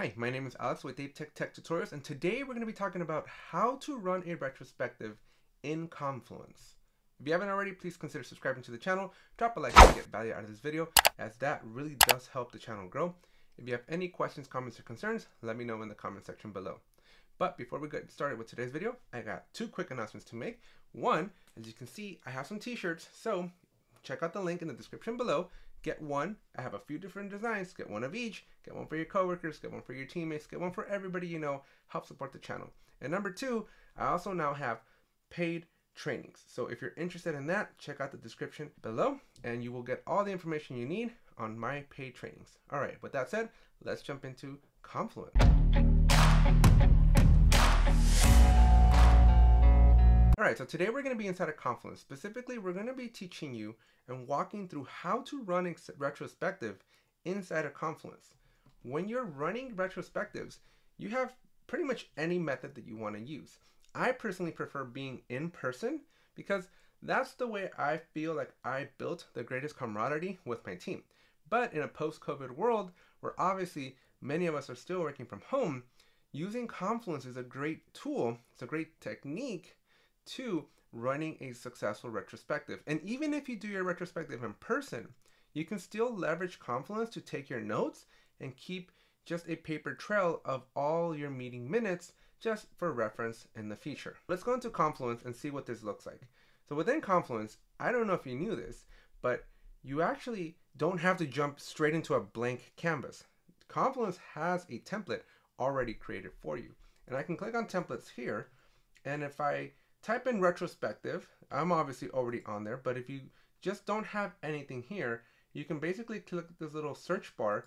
Hi, my name is Alex with Apetech Tech Tutorials, and today we're going to be talking about how to run a retrospective in Confluence. If you haven't already, please consider subscribing to the channel, drop a like you get value out of this video, as that really does help the channel grow. If you have any questions, comments, or concerns, let me know in the comment section below. But before we get started with today's video, I got two quick announcements to make. One, as you can see, I have some t-shirts, so check out the link in the description below get one. I have a few different designs. Get one of each. Get one for your coworkers. Get one for your teammates. Get one for everybody you know. Help support the channel. And number two, I also now have paid trainings. So if you're interested in that, check out the description below and you will get all the information you need on my paid trainings. All right, with that said, let's jump into Confluence. All right, so today we're going to be inside of Confluence. Specifically, we're going to be teaching you and walking through how to run retrospective inside of Confluence. When you're running retrospectives, you have pretty much any method that you want to use. I personally prefer being in person because that's the way I feel like I built the greatest camaraderie with my team. But in a post-COVID world where obviously many of us are still working from home, using Confluence is a great tool, it's a great technique to running a successful retrospective. And even if you do your retrospective in person, you can still leverage Confluence to take your notes and keep just a paper trail of all your meeting minutes just for reference in the future. Let's go into Confluence and see what this looks like. So within Confluence, I don't know if you knew this, but you actually don't have to jump straight into a blank canvas. Confluence has a template already created for you. And I can click on templates here. And if I type in retrospective. I'm obviously already on there, but if you just don't have anything here, you can basically click this little search bar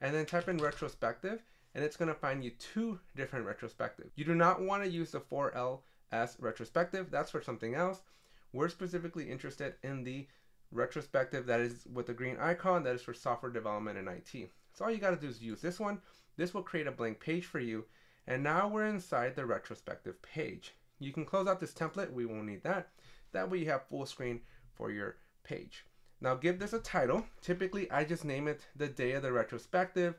and then type in retrospective and it's going to find you two different retrospectives. You do not want to use the 4LS retrospective. That's for something else. We're specifically interested in the retrospective that is with the green icon that is for software development and IT. So all you got to do is use this one. This will create a blank page for you. And now we're inside the retrospective page. You can close out this template. We won't need that. That way you have full screen for your page. Now give this a title. Typically I just name it the day of the retrospective,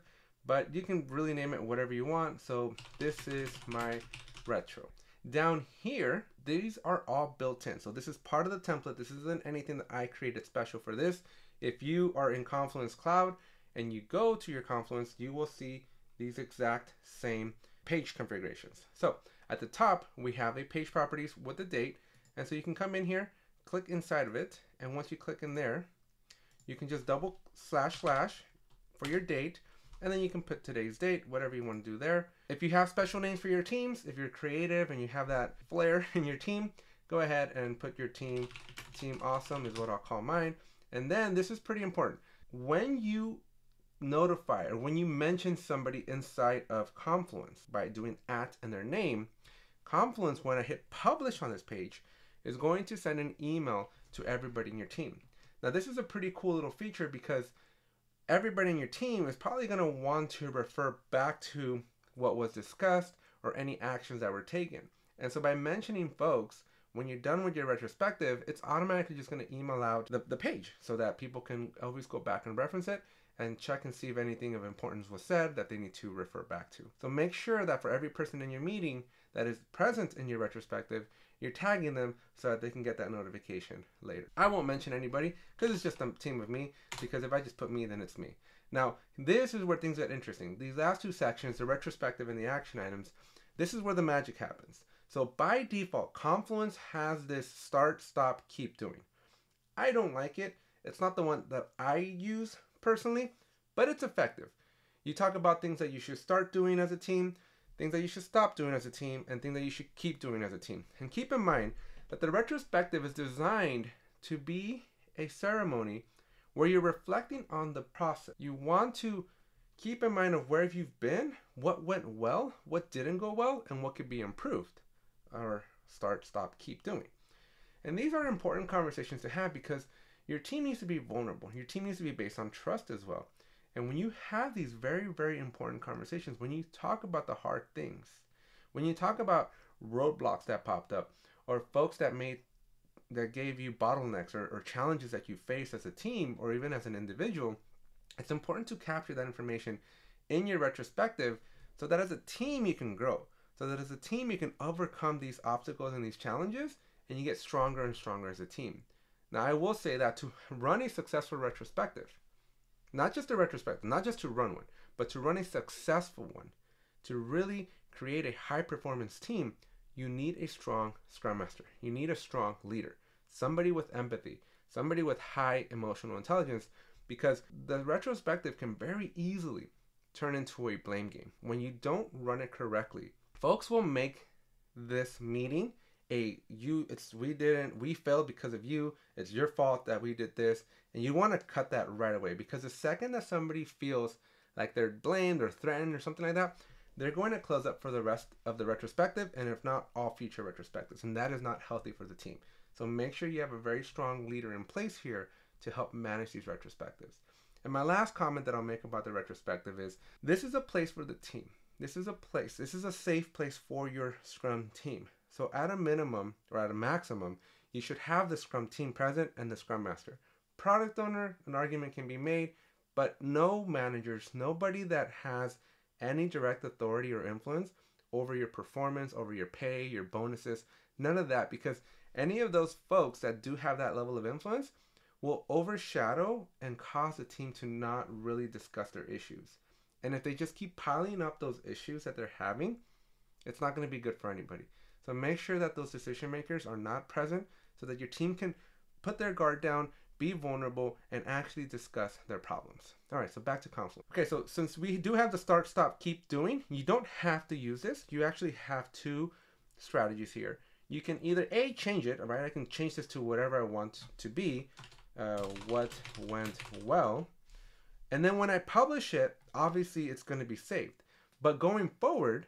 but you can really name it whatever you want. So this is my retro. Down here, these are all built in. So this is part of the template. This isn't anything that I created special for this. If you are in Confluence Cloud and you go to your Confluence, you will see these exact same page configurations. So at the top, we have a page properties with the date. And so you can come in here, click inside of it. And once you click in there, you can just double slash slash for your date. And then you can put today's date, whatever you want to do there. If you have special names for your teams, if you're creative and you have that flair in your team, go ahead and put your team, team awesome is what I'll call mine. And then this is pretty important. When you notify or when you mention somebody inside of Confluence by doing at and their name, Confluence, when I hit publish on this page, is going to send an email to everybody in your team. Now, this is a pretty cool little feature because everybody in your team is probably going to want to refer back to what was discussed or any actions that were taken. And so by mentioning folks, when you're done with your retrospective, it's automatically just going to email out the, the page so that people can always go back and reference it and check and see if anything of importance was said that they need to refer back to. So make sure that for every person in your meeting that is present in your retrospective, you're tagging them so that they can get that notification later. I won't mention anybody because it's just a team of me because if I just put me, then it's me. Now, this is where things get interesting. These last two sections, the retrospective and the action items, this is where the magic happens. So by default, Confluence has this start, stop, keep doing. I don't like it. It's not the one that I use personally, but it's effective. You talk about things that you should start doing as a team, things that you should stop doing as a team, and things that you should keep doing as a team. And keep in mind that the retrospective is designed to be a ceremony where you're reflecting on the process. You want to keep in mind of where you've been, what went well, what didn't go well, and what could be improved. Or start, stop, keep doing. And these are important conversations to have because your team needs to be vulnerable. Your team needs to be based on trust as well. And when you have these very, very important conversations, when you talk about the hard things, when you talk about roadblocks that popped up, or folks that made that gave you bottlenecks or, or challenges that you face as a team or even as an individual, it's important to capture that information in your retrospective so that as a team you can grow. So that as a team you can overcome these obstacles and these challenges and you get stronger and stronger as a team. Now, I will say that to run a successful retrospective, not just a retrospective, not just to run one, but to run a successful one, to really create a high performance team, you need a strong scrum master. You need a strong leader, somebody with empathy, somebody with high emotional intelligence, because the retrospective can very easily turn into a blame game. When you don't run it correctly, folks will make this meeting a you it's we didn't we failed because of you. It's your fault that we did this. And you want to cut that right away because the second that somebody feels like they're blamed or threatened or something like that they're going to close up for the rest of the retrospective and if not all future retrospectives. And that is not healthy for the team. So make sure you have a very strong leader in place here to help manage these retrospectives. And my last comment that i'll make about the retrospective is this is a place for the team. This is a place this is a safe place for your scrum team so at a minimum or at a maximum, you should have the Scrum team present and the Scrum Master. Product owner, an argument can be made, but no managers, nobody that has any direct authority or influence over your performance, over your pay, your bonuses, none of that, because any of those folks that do have that level of influence will overshadow and cause the team to not really discuss their issues. And if they just keep piling up those issues that they're having, it's not going to be good for anybody. So make sure that those decision makers are not present so that your team can put their guard down, be vulnerable, and actually discuss their problems. All right, so back to Confluence. Okay, so since we do have the start, stop, keep doing, you don't have to use this. You actually have two strategies here. You can either A, change it, all right? I can change this to whatever I want to be, uh, what went well. And then when I publish it, obviously it's going to be saved. But going forward,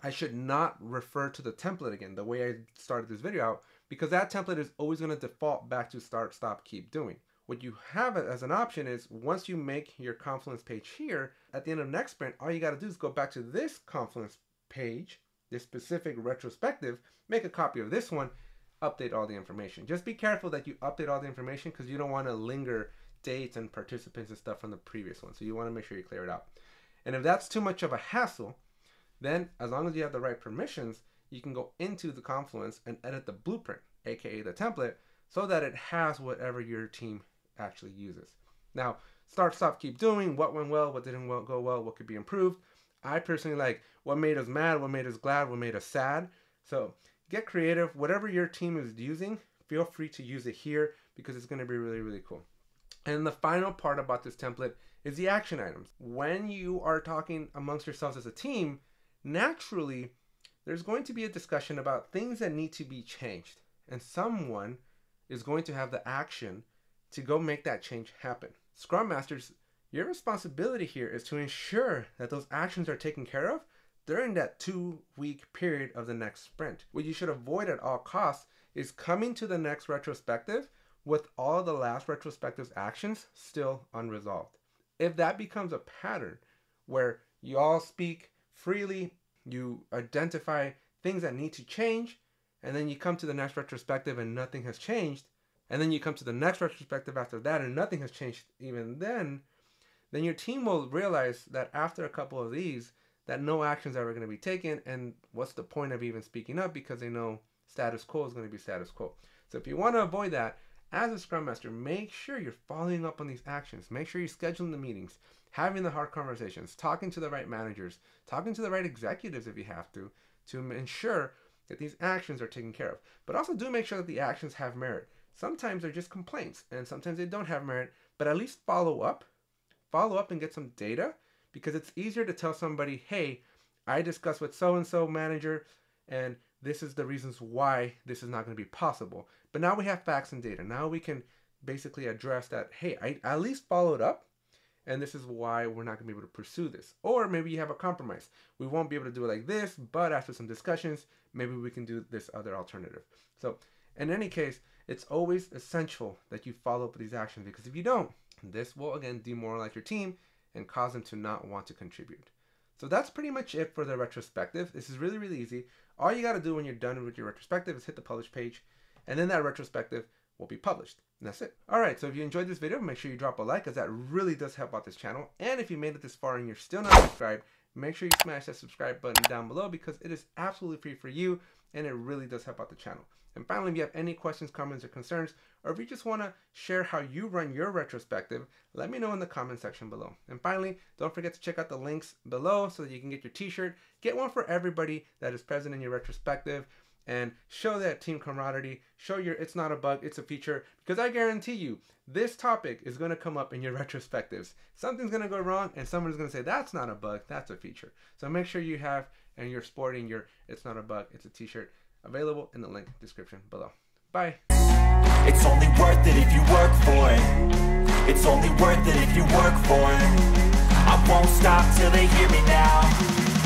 I should not refer to the template again, the way I started this video out, because that template is always going to default back to start, stop, keep doing. What you have as an option is once you make your Confluence page here, at the end of next sprint, all you got to do is go back to this Confluence page, this specific retrospective, make a copy of this one, update all the information. Just be careful that you update all the information because you don't want to linger dates and participants and stuff from the previous one. So you want to make sure you clear it out. And if that's too much of a hassle, then, as long as you have the right permissions, you can go into the Confluence and edit the blueprint, aka the template, so that it has whatever your team actually uses. Now, start, stop, keep doing, what went well, what didn't go well, what could be improved. I personally like what made us mad, what made us glad, what made us sad. So get creative. Whatever your team is using, feel free to use it here because it's going to be really, really cool. And the final part about this template is the action items. When you are talking amongst yourselves as a team, naturally, there's going to be a discussion about things that need to be changed. And someone is going to have the action to go make that change happen. Scrum Masters, your responsibility here is to ensure that those actions are taken care of during that two week period of the next sprint. What you should avoid at all costs is coming to the next retrospective with all the last retrospective's actions still unresolved. If that becomes a pattern where you all speak freely, you identify things that need to change, and then you come to the next retrospective and nothing has changed, and then you come to the next retrospective after that and nothing has changed even then, then your team will realize that after a couple of these, that no actions are ever going to be taken, and what's the point of even speaking up? Because they know status quo is going to be status quo. So if you want to avoid that, as a Scrum Master, make sure you're following up on these actions. Make sure you're scheduling the meetings having the hard conversations, talking to the right managers, talking to the right executives if you have to, to ensure that these actions are taken care of. But also do make sure that the actions have merit. Sometimes they're just complaints, and sometimes they don't have merit, but at least follow up. Follow up and get some data because it's easier to tell somebody, hey, I discussed with so and so manager, and this is the reasons why this is not going to be possible. But now we have facts and data. Now we can basically address that, hey, I at least followed up and this is why we're not going to be able to pursue this. Or maybe you have a compromise. We won't be able to do it like this, but after some discussions, maybe we can do this other alternative. So, in any case, it's always essential that you follow up with these actions because if you don't, this will again demoralize your team and cause them to not want to contribute. So that's pretty much it for the retrospective. This is really, really easy. All you got to do when you're done with your retrospective is hit the publish page, and then that retrospective will be published. And that's it. Alright, so if you enjoyed this video, make sure you drop a like because that really does help out this channel. And if you made it this far and you're still not subscribed, make sure you smash that subscribe button down below because it is absolutely free for you and it really does help out the channel. And finally, if you have any questions, comments, or concerns, or if you just want to share how you run your retrospective, let me know in the comment section below. And finally, don't forget to check out the links below so that you can get your t-shirt. Get one for everybody that is present in your retrospective and show that team camaraderie. Show your it's not a bug, it's a feature. Because I guarantee you, this topic is going to come up in your retrospectives. Something's going to go wrong, and someone's going to say, that's not a bug, that's a feature. So make sure you have and you're sporting your it's not a bug, it's a t shirt available in the link description below. Bye. It's only worth it if you work for it. It's only worth it if you work for it. I won't stop till they hear me now.